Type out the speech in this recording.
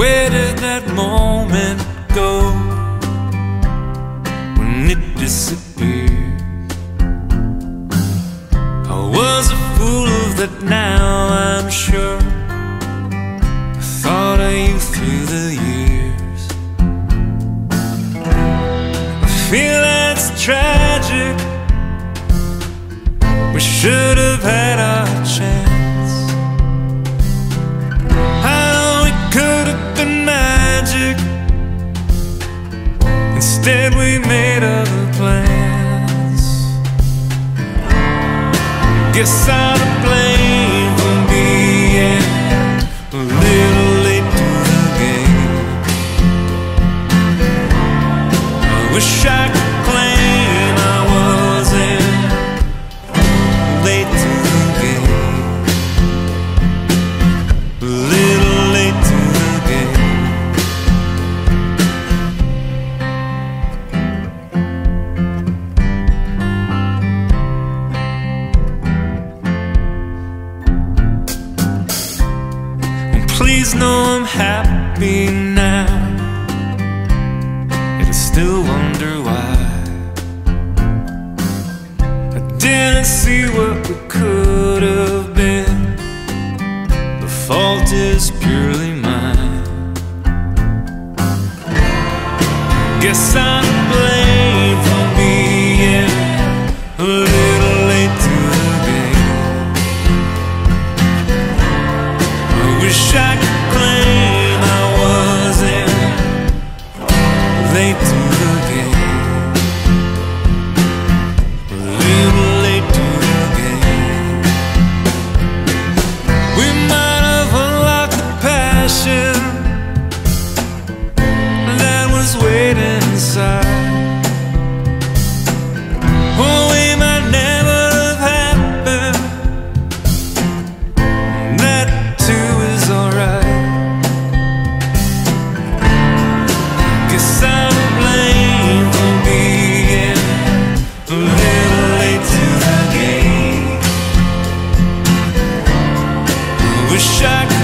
that moment go when it disappeared? I was a fool of that now, I'm sure. I thought of you through the years. I feel that's tragic. We should have had our chance. Guess I'm to blame for being a little late to the game. I wish I please know I'm happy now. And I still wonder why. I didn't see what we could have been. The fault is purely mine. Guess I'm shack